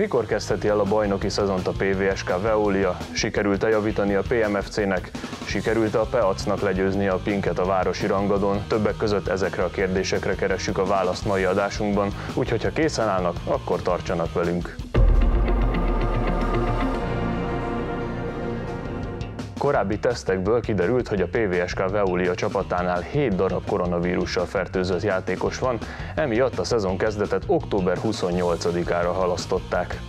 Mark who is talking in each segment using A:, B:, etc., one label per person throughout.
A: Mikor kezdheti el a bajnoki szezont a PVSK Veolia? Sikerült-e javítani a PMFC-nek? Sikerült-e a Peacnak legyőzni a Pinket a városi rangadon? Többek között ezekre a kérdésekre keressük a választ mai adásunkban, úgyhogy ha készen állnak, akkor tartsanak velünk. Korábbi tesztekből kiderült, hogy a PVSK Veolia csapatánál 7 darab koronavírussal fertőzött játékos van, emiatt a szezon kezdetet október 28-ára halasztották.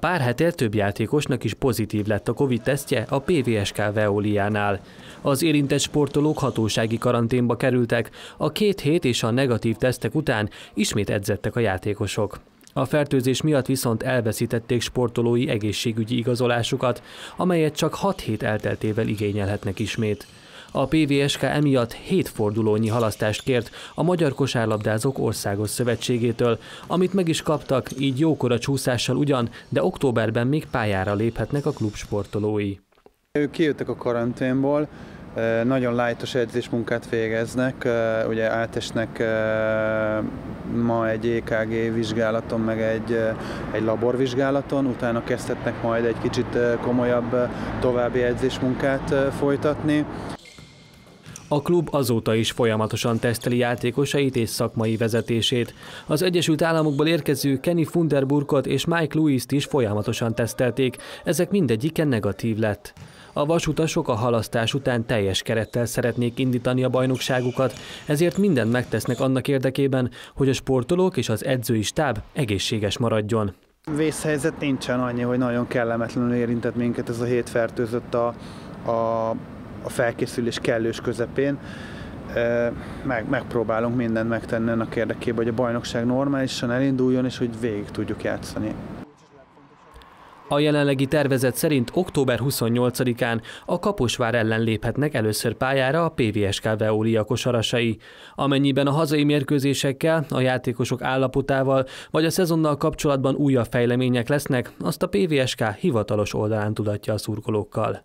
B: Pár hetél több játékosnak is pozitív lett a Covid-tesztje a PVSK Veoliánál. Az érintett sportolók hatósági karanténba kerültek, a két hét és a negatív tesztek után ismét edzettek a játékosok. A fertőzés miatt viszont elveszítették sportolói egészségügyi igazolásukat, amelyet csak 6 hét elteltével igényelhetnek ismét. A PVSK emiatt hét fordulónyi halasztást kért a Magyar Kosárlabdázók Országos Szövetségétől, amit meg is kaptak, így jókora csúszással ugyan, de októberben még pályára léphetnek a klub sportolói.
C: Ők kijöttek a karanténból, nagyon lájtos edzésmunkát végeznek, ugye átesnek ma egy EKG vizsgálaton, meg egy, egy laborvizsgálaton, utána kezdhetnek majd egy kicsit komolyabb további edzésmunkát folytatni.
B: A klub azóta is folyamatosan teszteli játékosait és szakmai vezetését. Az Egyesült Államokból érkező Kenny Funderburkot és Mike Lewis-t is folyamatosan tesztelték, ezek mindegyike negatív lett. A vasutasok a halasztás után teljes kerettel szeretnék indítani a bajnokságukat, ezért mindent megtesznek annak érdekében, hogy a sportolók és az edzői stáb egészséges maradjon.
C: Vészhelyzet nincsen annyi, hogy nagyon kellemetlenül érintett minket ez a hét fertőzött a, a, a felkészülés kellős közepén. Meg, megpróbálunk mindent megtenni annak érdekében, hogy a bajnokság normálisan elinduljon, és hogy végig tudjuk játszani.
B: A jelenlegi tervezet szerint október 28-án a Kaposvár ellen léphetnek először pályára a PVSK Veolia kosarasai. Amennyiben a hazai mérkőzésekkel, a játékosok állapotával vagy a szezonnal kapcsolatban újabb fejlemények lesznek, azt a PVSK hivatalos oldalán tudatja a szurkolókkal.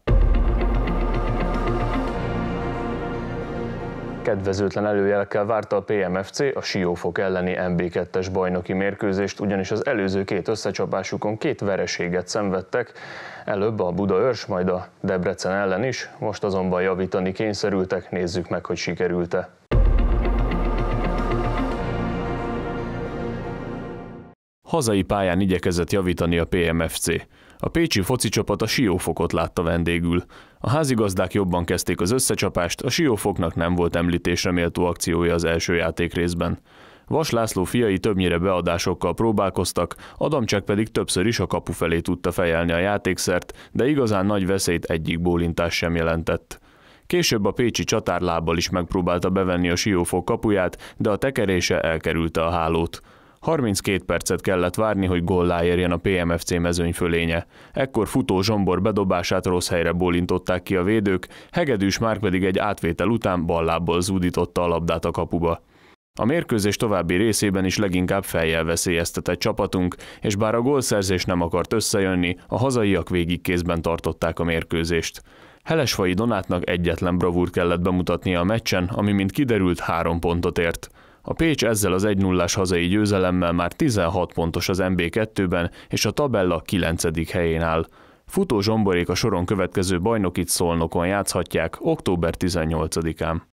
A: Kedvezőtlen előjelekkel várta a PMFC a Siófok elleni MB2-es bajnoki mérkőzést, ugyanis az előző két összecsapásukon két vereséget szenvedtek, előbb a Buda Őrs, majd a Debrecen ellen is, most azonban javítani kényszerültek, nézzük meg, hogy sikerült-e. Hazai pályán igyekezett javítani a PMFC. A pécsi foci csapat a Siófokot látta vendégül. A házigazdák jobban kezdték az összecsapást, a Siófoknak nem volt említésre méltó akciója az első játék részben. Vas László fiai többnyire beadásokkal próbálkoztak, Adamcsek pedig többször is a kapu felé tudta fejelni a játékszert, de igazán nagy veszélyt egyik bólintás sem jelentett. Később a pécsi csatárlábbal is megpróbálta bevenni a Siófok kapuját, de a tekerése elkerülte a hálót. 32 percet kellett várni, hogy góllá érjen a PMFC mezőny fölénye. Ekkor futó Zsombor bedobását rossz helyre bólintották ki a védők, Hegedűs már pedig egy átvétel után ballából zúdította a labdát a kapuba. A mérkőzés további részében is leginkább fejjel veszélyeztetett csapatunk, és bár a gólszerzés nem akart összejönni, a hazaiak végig kézben tartották a mérkőzést. Helesfai Donátnak egyetlen bravúr kellett bemutatnia a meccsen, ami mint kiderült három pontot ért. A Pécs ezzel az 1 0 hazai győzelemmel már 16 pontos az MB2-ben, és a tabella 9. helyén áll. Futó Zsomborék a soron következő bajnokit Szolnokon játszhatják október 18-án.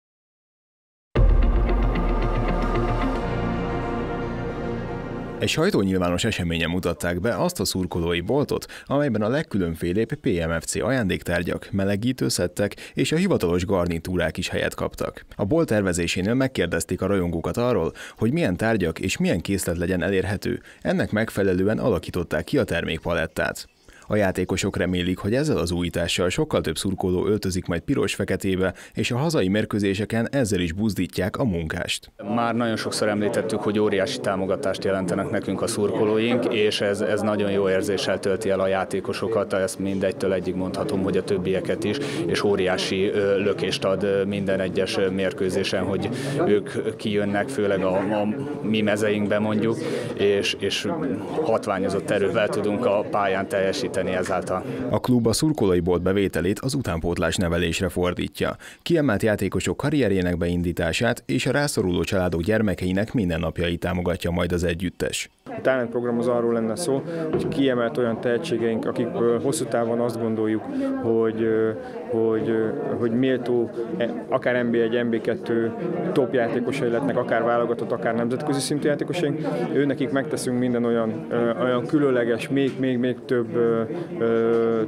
D: Egy sajtónyilvános eseményen mutatták be azt a szurkolói boltot, amelyben a legkülönfélébb PMFC ajándéktárgyak, melegítőszettek és a hivatalos garnitúrák is helyet kaptak. A bolt tervezésénél megkérdezték a rajongókat arról, hogy milyen tárgyak és milyen készlet legyen elérhető, ennek megfelelően alakították ki a termékpalettát. A játékosok remélik, hogy ezzel az újítással sokkal több szurkoló öltözik majd piros-feketébe, és a hazai mérkőzéseken ezzel is buzdítják a munkást.
E: Már nagyon sokszor említettük, hogy óriási támogatást jelentenek nekünk a szurkolóink, és ez, ez nagyon jó érzéssel tölti el a játékosokat, ezt mindegytől egyig mondhatom, hogy a többieket is, és óriási lökést ad minden egyes mérkőzésen, hogy ők kijönnek, főleg a, a mi mezeinkbe mondjuk, és, és hatványozott erővel tudunk a pályán teljesíteni segíteni ezáltal.
D: A klub a szurkolói bolt bevételét az utánpótlás nevelésre fordítja. Kiemelt játékosok karrierjének beindítását és a rászoruló családok gyermekeinek mindennapjait támogatja majd az együttes.
F: A talent program az arról lenne szó, hogy kiemelt olyan tehetségeink, akikből hosszú távon azt gondoljuk, hogy, hogy, hogy méltó e, akár NB1, NB2 top játékosai lehetnek, akár válogatott, akár nemzetközi szintű játékosaink. Ő nekik megteszünk minden olyan, olyan különleges, még, még, még több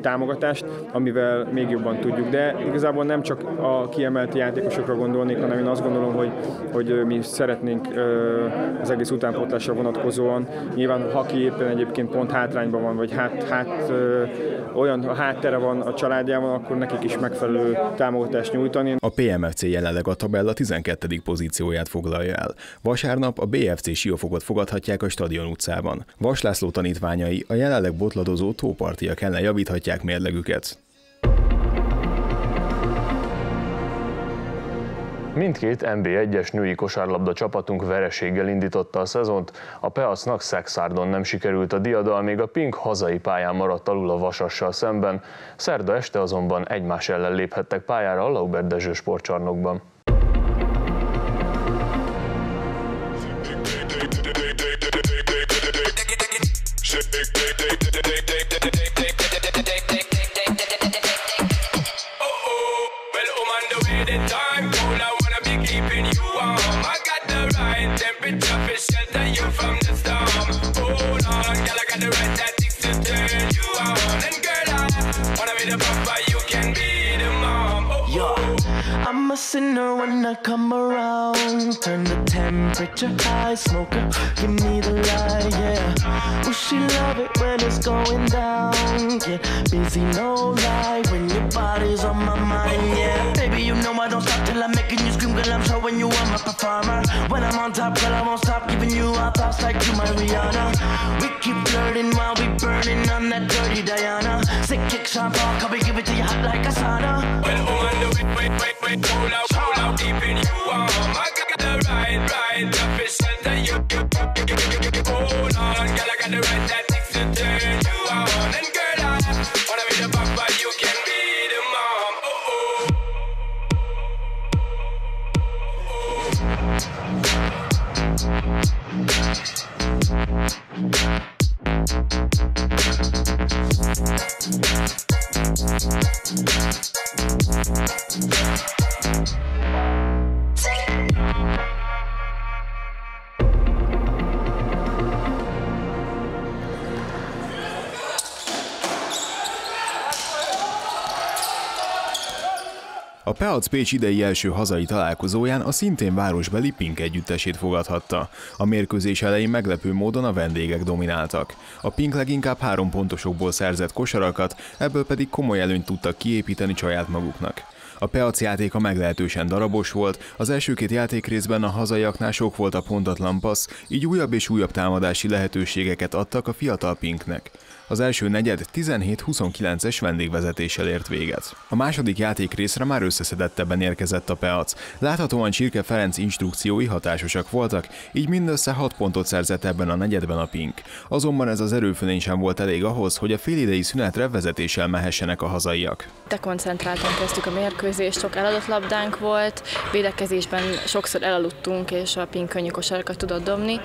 F: támogatást, amivel még jobban tudjuk. De igazából nem csak a kiemelt játékosokra gondolnék, hanem én azt gondolom, hogy, hogy mi szeretnénk az egész utánpótlásra vonatkozóan Nyilván, ha ki éppen egyébként pont hátrányban van, vagy hát, hát ö, olyan háttere van a családjában, akkor nekik is megfelelő támogatást nyújtani.
D: A PMFC jelenleg a tabella 12. pozícióját foglalja el. Vasárnap a BFC siófokot fogadhatják a Stadion utcában. Vaslászló tanítványai a jelenleg botladozó tópartiak ellen javíthatják mérlegüket.
A: Mindkét NB1-es női kosárlabda csapatunk vereséggel indította a szezont, a Peacnak Szexárdon nem sikerült a diadal, még a Pink hazai pályán maradt alul a Vasassal szemben, szerda este azonban egymás ellen léphettek pályára a Laubert Dezső sportcsarnokban.
G: When I come around. Turn the temperature high, smoker, give me the light, yeah. Oh, she love it when it's going down. Get busy, no lie, when your body's on my mind, yeah. Baby, you know I don't stop till I'm making you scream, girl. I'm showing you I'm a performer. When I'm on top, girl, I won't stop giving you our thoughts like you, my Rihanna. We keep flirting while we burning on that dirty Diana. Sick kick, shot, ball, we give it to you hot like a sauna. Oh, on the wait, wait, wait, hold keeping you. I got the right, right, you, hold on, girl, I got turn you on. And girl, I wanna be the papa, you can be the mom. Oh, oh.
D: A Peac Pécs idei első hazai találkozóján a szintén városbeli Pink együttesét fogadhatta. A mérkőzés elején meglepő módon a vendégek domináltak. A Pink leginkább három pontosokból szerzett kosarakat, ebből pedig komoly előnyt tudtak kiépíteni saját maguknak. A Peac játéka meglehetősen darabos volt, az első két játékrészben a hazaiaknál sok volt a pontatlan passz, így újabb és újabb támadási lehetőségeket adtak a fiatal Pinknek. Az első negyed 17-29-es vendégvezetéssel ért véget. A második játék részre már összeszedettebben érkezett a Peac. Láthatóan Csirke Ferenc instrukciói hatásosak voltak, így mindössze 6 pontot szerzett ebben a negyedben a Pink. Azonban ez az erőfölény sem volt elég ahhoz, hogy a félidei szünetre vezetéssel mehessenek a hazaiak.
H: De koncentráltan kezdtük a mérkőzést, sok eladott labdánk volt, védekezésben sokszor elaludtunk, és a Pink könnyű kosarakat tudott dobni.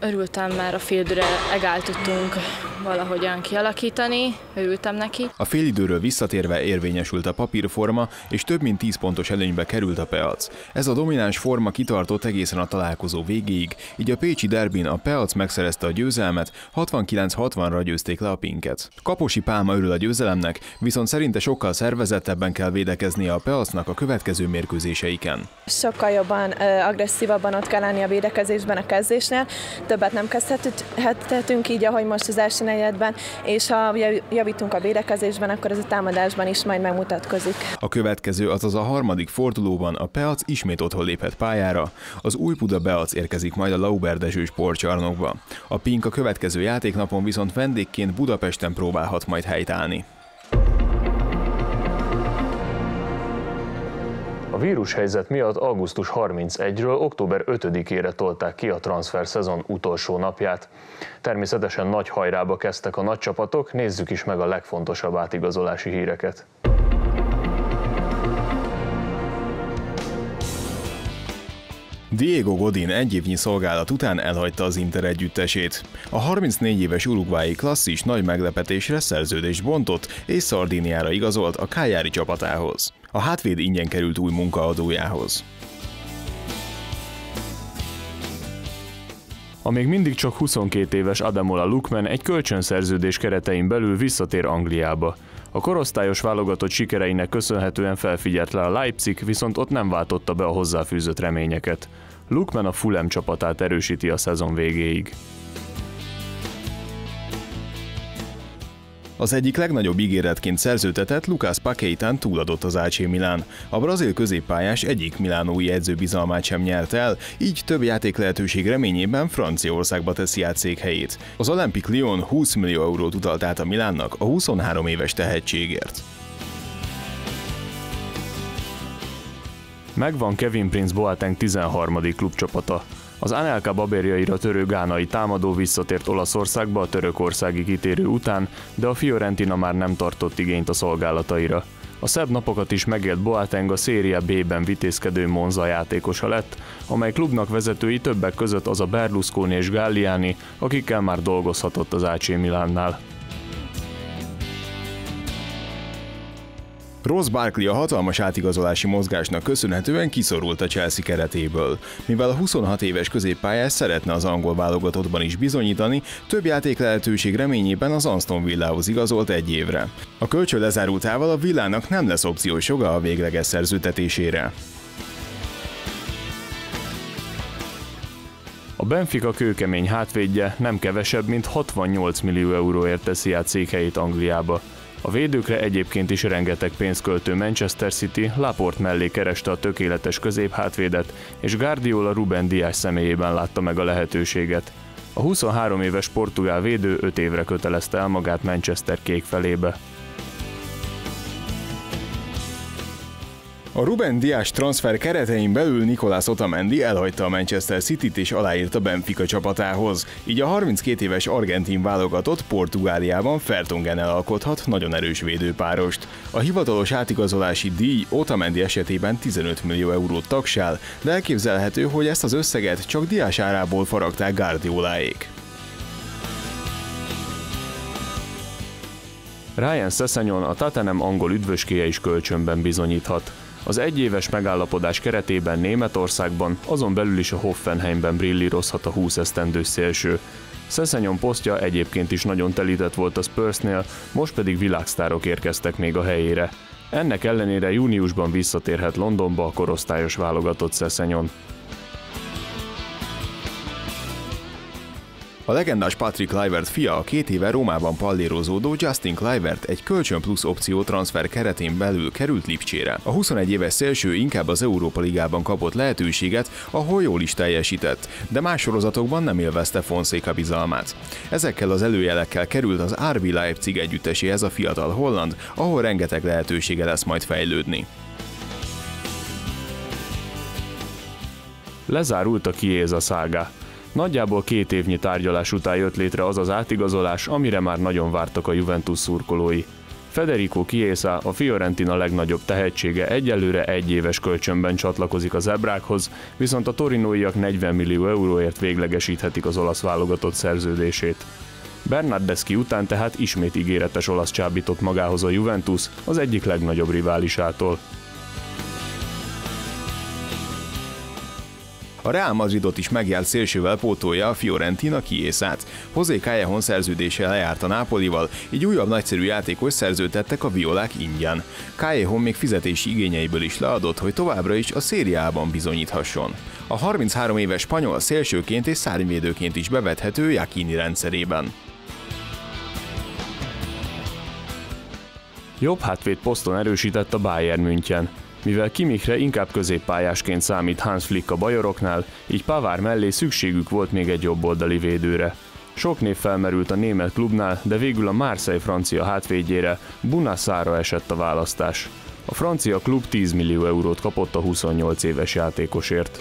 H: Örültem már a félidőre egál tudtunk valahogyan kialakítani, örültem neki.
D: A félidőről visszatérve érvényesült a papírforma, és több mint 10 pontos előnybe került a Peac. Ez a domináns forma kitartott egészen a találkozó végéig, így a Pécsi derbin a Peac megszerezte a győzelmet, 69-60-ra győzték le a Pinket. Kaposi Pálma örül a győzelemnek, viszont szerinte sokkal szervezettebben kell védekeznie a Peacnak a következő mérkőzéseiken.
I: Sokkal jobban, agresszívabban ott kell lenni a védekezésben a kezdésnél, többet nem kezdhetünk így, ahogy most az első negyedben, és ha javítunk a védekezésben, akkor ez a támadásban is majd megmutatkozik.
D: A következő, azaz a harmadik fordulóban a Peac ismét otthon léphet pályára. Az új Buda Beac érkezik majd a Lauber Dezső sportcsarnokba. A Pink a következő játéknapon viszont vendégként Budapesten próbálhat majd helytállni.
A: Vírushelyzet miatt augusztus 31-ről október 5-ére tolták ki a transfer szezon utolsó napját. Természetesen nagy hajrába kezdtek a nagy csapatok, nézzük is meg a legfontosabb átigazolási híreket.
D: Diego Godin egy évnyi szolgálat után elhagyta az Inter együttesét. A 34 éves urugvái klasszis nagy meglepetésre szerződést bontott és Szardiniára igazolt a Kájári csapatához. A hátvéd ingyen került új munkaadójához.
A: A még mindig csak 22 éves Ademola Lukman egy kölcsönszerződés keretein belül visszatér Angliába. A korosztályos válogatott sikereinek köszönhetően felfigyelt le a Leipzig, viszont ott nem váltotta be a hozzáfűzött reményeket. Lukman a Fulham csapatát erősíti a szezon végéig.
D: Az egyik legnagyobb ígéretként szerződtetett Lucas Paquetán túladott az AC Milán. A brazil középpályás egyik milánói edző bizalmát sem nyert el, így több játék lehetőség reményében Franciaországba teszi át székhelyét. Az Olympique Lyon 20 millió eurót utalt át a Milánnak a 23 éves tehetségért.
A: Megvan Kevin Prince Boateng 13. klubcsapata. Az Anelka babérjaira törő gánai támadó visszatért Olaszországba a törökországi kitérő után, de a Fiorentina már nem tartott igényt a szolgálataira. A szebb napokat is megélt Boateng a Széria B-ben vitézkedő Monza játékosa lett, amely klubnak vezetői többek között az a Berlusconi és Galliani, akikkel már dolgozhatott az AC Milánnál.
D: Ross Barkley a hatalmas átigazolási mozgásnak köszönhetően kiszorult a Chelsea keretéből. Mivel a 26 éves középpályás szeretne az angol válogatottban is bizonyítani, több játék lehetőség reményében az Aston Villahoz igazolt egy évre. A kölcsön lezárultával a Villának nem lesz opciós joga a végleges szerződtetésére.
A: A Benfica kőkemény hátvédje nem kevesebb, mint 68 millió euróért teszi át székhelyét Angliába. A védőkre egyébként is rengeteg pénzt költő Manchester City Laport mellé kereste a tökéletes középhátvédet, és Guardiola Ruben Dias személyében látta meg a lehetőséget. A 23 éves portugál védő 5 évre kötelezte el magát Manchester kék felébe.
D: A Ruben Diás transfer keretein belül Nikolás Otamendi elhagyta a Manchester City-t és aláírt a Benfica csapatához. Így a 32 éves argentin válogatott Portugáliában Fertongen alkothat nagyon erős védőpárost. A hivatalos átigazolási díj Otamendi esetében 15 millió eurót tagsál, de elképzelhető, hogy ezt az összeget csak Diás árából faragták Guardioláék.
A: Ryan Sessenyon a Tatanem angol üdvöskéje is kölcsönben bizonyíthat. Az egyéves megállapodás keretében Németországban, azon belül is a Hoffenheimben brillírozhat a 20 esztendős szélső. Szeszenyon posztja egyébként is nagyon telített volt a Spursnél, most pedig világsztárok érkeztek még a helyére. Ennek ellenére júniusban visszatérhet Londonba a korosztályos válogatott Szeszenyon.
D: A legendás Patrick Kluivert fia a két éve Rómában pallérozódó Justin Kluivert egy kölcsön plusz opció transfer keretén belül került Lipcsére. A 21 éves szélső inkább az Európa Ligában kapott lehetőséget, ahol jól is teljesített, de más sorozatokban nem élvezte Fonseca bizalmát. Ezekkel az előjelekkel került az RB Leipzig együtteséhez a fiatal holland, ahol rengeteg lehetősége lesz majd fejlődni.
A: Lezárult a Chiesa szága. Nagyjából két évnyi tárgyalás után jött létre az az átigazolás, amire már nagyon vártak a Juventus szurkolói. Federico Chiesa, a Fiorentina legnagyobb tehetsége egyelőre egy éves kölcsönben csatlakozik az ebrákhoz, viszont a torinóiak 40 millió euróért véglegesíthetik az olasz válogatott szerződését. Bernardeschi után tehát ismét ígéretes olasz csábított magához a Juventus, az egyik legnagyobb riválisától.
D: A Real Madridot is megjárt szélsővel pótolja a Fiorentina kiészát. José Callejon szerződése lejárt a Nápolival, így újabb nagyszerű játékos szerződtettek a violák ingyen. Callejon még fizetési igényeiből is leadott, hogy továbbra is a szériában bizonyíthasson. A 33 éves spanyol szélsőként és szárnyvédőként is bevethető Jakini rendszerében.
A: Jobb hátvéd poszton erősített a Bayern München. Mivel Kimikre inkább középpályásként számít Hans Flick a bajoroknál, így Pavár mellé szükségük volt még egy jobboldali védőre. Sok név felmerült a német klubnál, de végül a Marseille francia hátvédjére, Bunassara esett a választás. A francia klub 10 millió eurót kapott a 28 éves játékosért.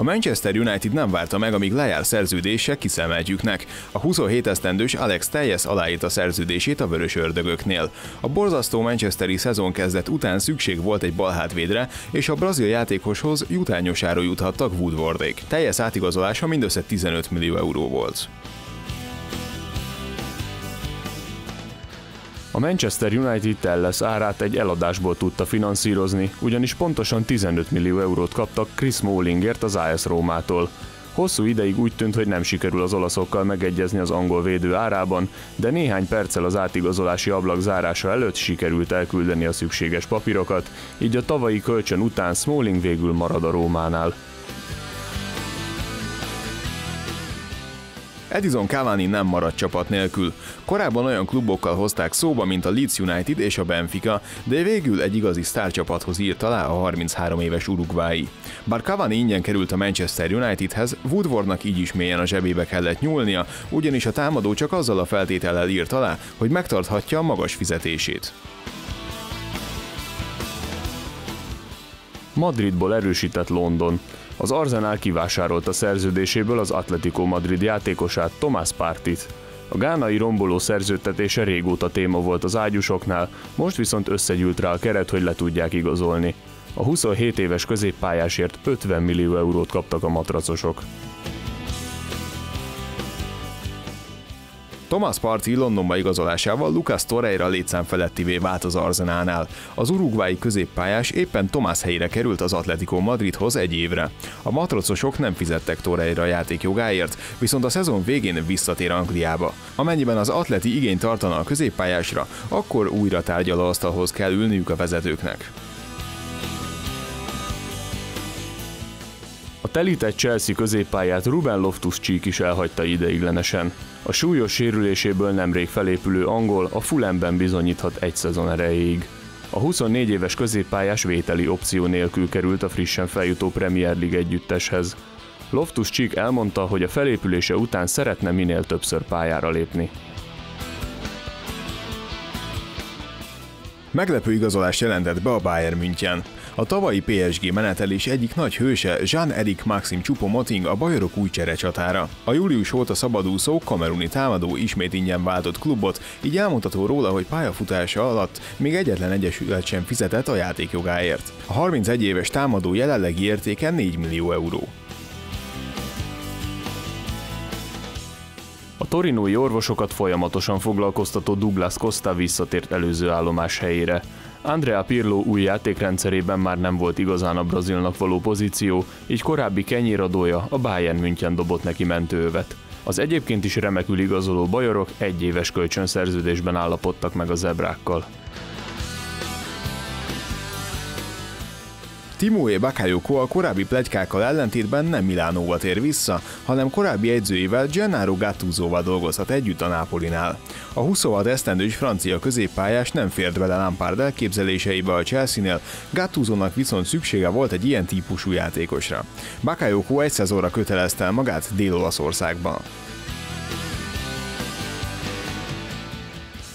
D: A Manchester United nem várta meg, amíg lejár szerződése kiszemeltjüknek. A 27 esztendős Alex Teljes aláírt a szerződését a vörös ördögöknél. A borzasztó Manchesteri szezon kezdet után szükség volt egy balhátvédre, és a brazil játékoshoz jutányosára juthattak Woodwardék. Teljes átigazolása mindössze 15 millió euró volt.
A: A Manchester United Telles árát egy eladásból tudta finanszírozni, ugyanis pontosan 15 millió eurót kaptak Chris Smallingért az AS Rómától. Hosszú ideig úgy tűnt, hogy nem sikerül az olaszokkal megegyezni az angol védő árában, de néhány perccel az átigazolási ablak zárása előtt sikerült elküldeni a szükséges papírokat, így a tavalyi kölcsön után Smalling végül marad a Rómánál.
D: Edison Cavani nem maradt csapat nélkül. Korábban olyan klubokkal hozták szóba, mint a Leeds United és a Benfica, de végül egy igazi sztárcsapathoz írt alá a 33 éves urugvái. Bár Cavani ingyen került a Manchester Unitedhez, Woodwardnak így is mélyen a zsebébe kellett nyúlnia, ugyanis a támadó csak azzal a feltétellel írt alá, hogy megtarthatja a magas fizetését.
A: Madridból erősített London. Az Arsenal kivásárolta szerződéséből az Atletico Madrid játékosát Tomás Partit. A gánai romboló szerződtetése régóta téma volt az ágyusoknál, most viszont összegyűlt rá a keret, hogy le tudják igazolni. A 27 éves középpályásért 50 millió eurót kaptak a matracosok.
D: Thomas Partey Londonba igazolásával Lucas Torreira létszám felettivé vált az Arzenánál. Az urugvái középpályás éppen Thomas helyére került az Atletico Madridhoz egy évre. A matrocosok nem fizettek Torreira játékjogáért, viszont a szezon végén visszatér Angliába. Amennyiben az atleti igény tartana a középpályásra, akkor újra tárgyalóasztalhoz kell ülniük a vezetőknek.
A: A telített Chelsea középpályát Ruben Loftus-Cheek is elhagyta ideiglenesen. A súlyos sérüléséből nemrég felépülő angol a Fulhamben bizonyíthat egy szezon erejéig. A 24 éves középpályás vételi opció nélkül került a frissen feljutó Premier League együtteshez. Loftus Cheek elmondta, hogy a felépülése után szeretne minél többször pályára lépni.
D: Meglepő igazolást jelentett be a Bayern München. A tavalyi PSG menetelés egyik nagy hőse Jean-Éric Maxim Choupo-Moting a bajorok új cserecsatára. A július óta szabadúszó kameruni támadó ismét ingyen váltott klubot, így elmondható róla, hogy pályafutása alatt még egyetlen egyesület sem fizetett a játékjogáért. A 31 éves támadó jelenlegi értéke 4 millió euró.
A: A torinói orvosokat folyamatosan foglalkoztató Douglas Costa visszatért előző állomás helyére. Andrea Pirlo új játékrendszerében már nem volt igazán a brazilnak való pozíció, így korábbi kenyéradója a Bayern München dobott neki mentőövet. Az egyébként is remekül igazoló bajorok egy éves kölcsönszerződésben állapodtak meg a zebrákkal.
D: Timóé Bakayoko a korábbi plegykákkal ellentétben nem Milánóba tér vissza, hanem korábbi edzőjével Gennaro Gattusoval dolgozhat együtt a Nápolinál. A 26 esztendős francia középpályás nem fért bele Lampard elképzeléseibe a Chelsea-nél, Gattusonak viszont szüksége volt egy ilyen típusú játékosra. Bakayoko egy szezonra kötelezte el magát Dél-Olaszországban.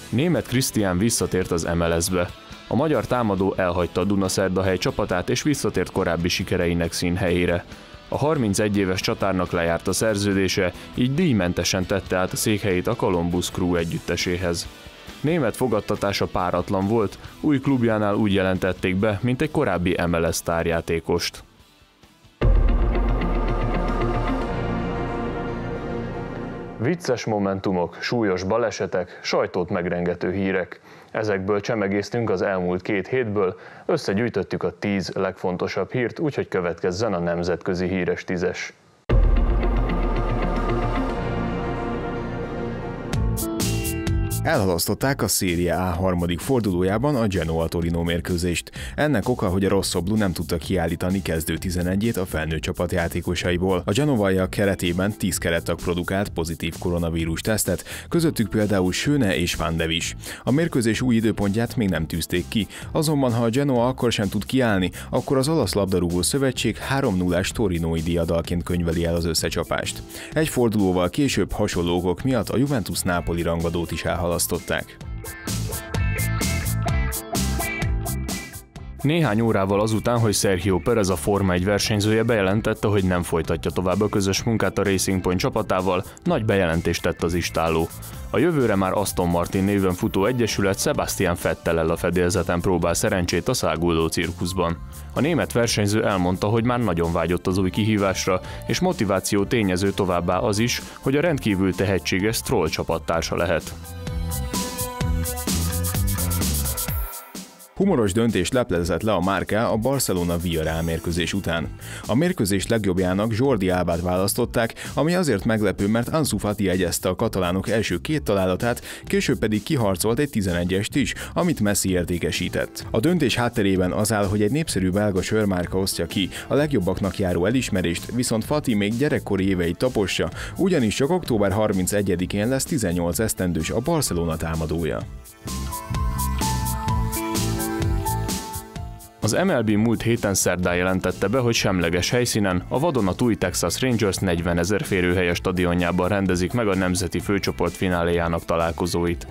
A: Német Krisztián visszatért az MLS-be. A magyar támadó elhagyta a Dunaszerdahely csapatát és visszatért korábbi sikereinek színhelyére. A 31 éves csatárnak lejárt a szerződése, így díjmentesen tette át a székhelyét a Columbus Crew együtteséhez. Német fogadtatása páratlan volt, új klubjánál úgy jelentették be, mint egy korábbi MLS sztárjátékost. Vicces momentumok, súlyos balesetek, sajtót megrengető hírek. Ezekből csemegéztünk az elmúlt két hétből, összegyűjtöttük a tíz legfontosabb hírt, úgyhogy következzen a nemzetközi híres tízes.
D: Elhalasztották a Széria A harmadik fordulójában a Genoa Torino mérkőzést. Ennek oka, hogy a Rossoblu nem tudta kiállítani kezdő 11-ét a felnőtt csapat játékosaiból. A Genovaiak keretében 10 kerettag produkált pozitív koronavírus tesztet, közöttük például Söne és Pandevis. A mérkőzés új időpontját még nem tűzték ki, azonban ha a Genoa akkor sem tud kiállni, akkor az olasz labdarúgó szövetség 3-0-ás torinói diadalként könyveli el az összecsapást. Egy fordulóval később hasonló miatt a Juventus Nápoli rangadót is elhalasztották választották.
A: Néhány órával azután, hogy Sergio Perez a Forma 1 versenyzője bejelentette, hogy nem folytatja tovább a közös munkát a Racing Point csapatával, nagy bejelentést tett az istáló. A jövőre már Aston Martin néven futó egyesület Sebastian Vettel a fedélzeten próbál szerencsét a száguldó cirkuszban. A német versenyző elmondta, hogy már nagyon vágyott az új kihívásra, és motiváció tényező továbbá az is, hogy a rendkívül tehetséges Stroll csapattársa lehet. Thank you.
D: Humoros döntés leplezett le a Márká a Barcelona Villarreal mérkőzés után. A mérkőzés legjobbjának Jordi Albát választották, ami azért meglepő, mert Ansu Fati egyezte a katalánok első két találatát, később pedig kiharcolt egy 11-est is, amit Messi értékesített. A döntés hátterében az áll, hogy egy népszerű belga sörmárka osztja ki a legjobbaknak járó elismerést, viszont Fati még gyerekkori éveit tapossa, ugyanis csak október 31-én lesz 18 esztendős a Barcelona támadója.
A: Az MLB múlt héten szerdán jelentette be, hogy semleges helyszínen a vadon a Túj Texas Rangers 40 ezer férőhelyes stadionjában rendezik meg a nemzeti főcsoport fináléjának találkozóit.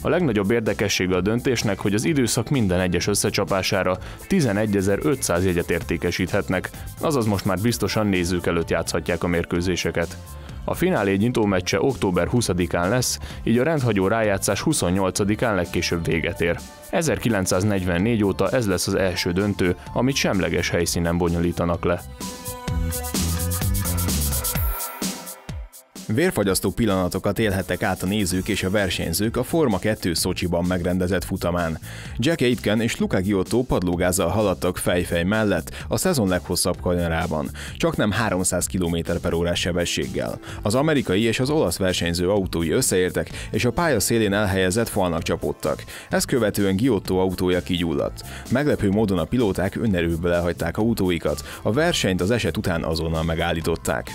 A: A legnagyobb érdekessége a döntésnek, hogy az időszak minden egyes összecsapására 11.500 jegyet értékesíthetnek, azaz most már biztosan nézők előtt játszhatják a mérkőzéseket. A finálé nyitó meccse október 20-án lesz, így a rendhagyó rájátszás 28-án legkésőbb véget ér. 1944 óta ez lesz az első döntő, amit semleges helyszínen bonyolítanak le.
D: Vérfagyasztó pillanatokat élhettek át a nézők és a versenyzők a Forma 2 Szocsiban megrendezett futamán. Jack Aitken és Luca Giotto padlógázzal haladtak fejfej mellett a szezon leghosszabb kanyarában, csak nem 300 km per órás sebességgel. Az amerikai és az olasz versenyző autói összeértek, és a pálya szélén elhelyezett falnak csapódtak. Ezt követően Giotto autója kigyulladt. Meglepő módon a pilóták önerőből elhagyták autóikat, a versenyt az eset után azonnal megállították.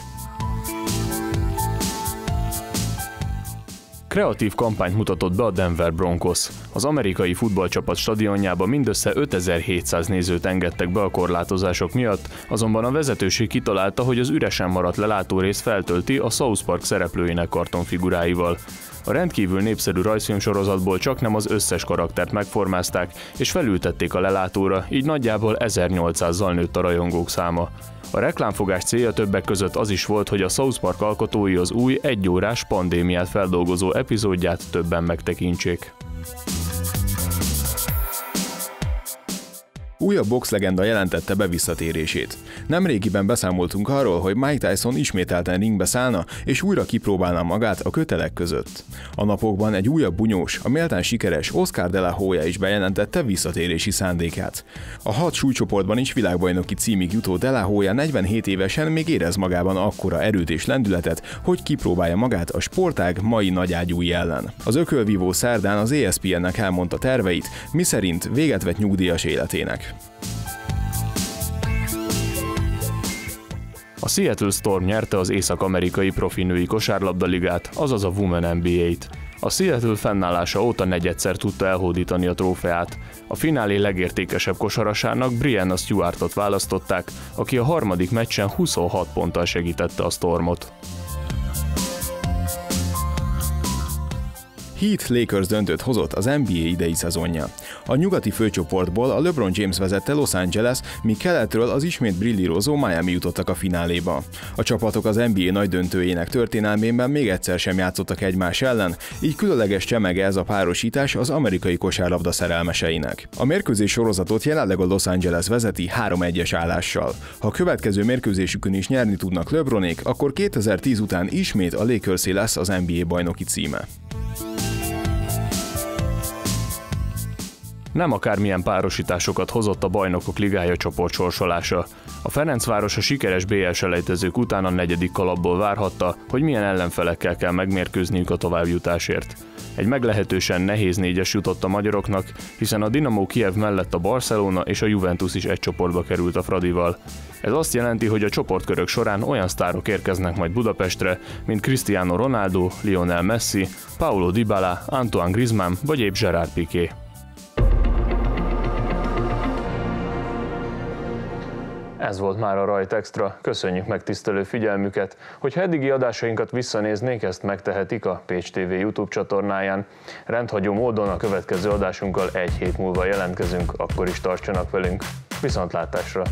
A: Kreatív kampányt mutatott be a Denver Broncos. Az amerikai futballcsapat stadionjába mindössze 5700 nézőt engedtek be a korlátozások miatt, azonban a vezetőség kitalálta, hogy az üresen maradt lelátórészt feltölti a South Park szereplőinek kartonfiguráival. A rendkívül népszerű rajzfilmsorozatból csak nem az összes karaktert megformázták, és felültették a lelátóra, így nagyjából 1800-zal nőtt a rajongók száma. A reklámfogás célja többek között az is volt, hogy a South Park alkotói az új egyórás pandémiát feldolgozó epizódját többen megtekintsék.
D: Újabb boxlegenda jelentette be visszatérését. Nemrégiben beszámoltunk arról, hogy Mike Tyson ismételten ringbe szállna, és újra kipróbálna magát a kötelek között. A napokban egy újabb bunyós, a méltán sikeres Oscar de la Hoya is bejelentette visszatérési szándékát. A hat súlycsoportban is világbajnoki címig jutó de la Hoya 47 évesen még érez magában akkora erőt és lendületet, hogy kipróbálja magát a sportág mai nagyágyúi ellen. Az ökölvívó szerdán az ESPN-nek elmondta terveit, miszerint véget vett nyugdíjas életének.
A: A Seattle Storm nyerte az észak-amerikai profi női kosárlabdaligát, azaz a Women NBA-t. A Seattle fennállása óta negyedszer tudta elhódítani a trófeát. A finálé legértékesebb kosarasának Brianna Stewartot választották, aki a harmadik meccsen 26 ponttal segítette a Stormot.
D: Heat Lakers döntőt hozott az NBA idei szezonja. A nyugati főcsoportból a LeBron James vezette Los Angeles, míg keletről az ismét brillírozó Miami jutottak a fináléba. A csapatok az NBA nagy döntőjének történelmében még egyszer sem játszottak egymás ellen, így különleges csemege ez a párosítás az amerikai kosárlabda szerelmeseinek. A mérkőzés sorozatot jelenleg a Los Angeles vezeti 3-1-es állással. Ha a következő mérkőzésükön is nyerni tudnak LeBronék, akkor 2010 után ismét a lakers lesz az NBA bajnoki címe.
A: Nem akármilyen párosításokat hozott a Bajnokok Ligája csoportsorsolása. A Ferencváros a sikeres BL selejtezők után a negyedik kalapból várhatta, hogy milyen ellenfelekkel kell megmérkőzniük a továbbjutásért. Egy meglehetősen nehéz négyes jutott a magyaroknak, hiszen a Dinamo Kiev mellett a Barcelona és a Juventus is egy csoportba került a Fradival. Ez azt jelenti, hogy a csoportkörök során olyan sztárok érkeznek majd Budapestre, mint Cristiano Ronaldo, Lionel Messi, Paulo Dybala, Antoine Griezmann vagy épp Gerard Piqué. Ez volt már a Rajt Extra, köszönjük megtisztelő figyelmüket. Hogyha eddigi adásainkat visszanéznék, ezt megtehetik a Pécs TV YouTube csatornáján. Rendhagyó módon a következő adásunkkal egy hét múlva jelentkezünk, akkor is tartsanak velünk. Viszontlátásra!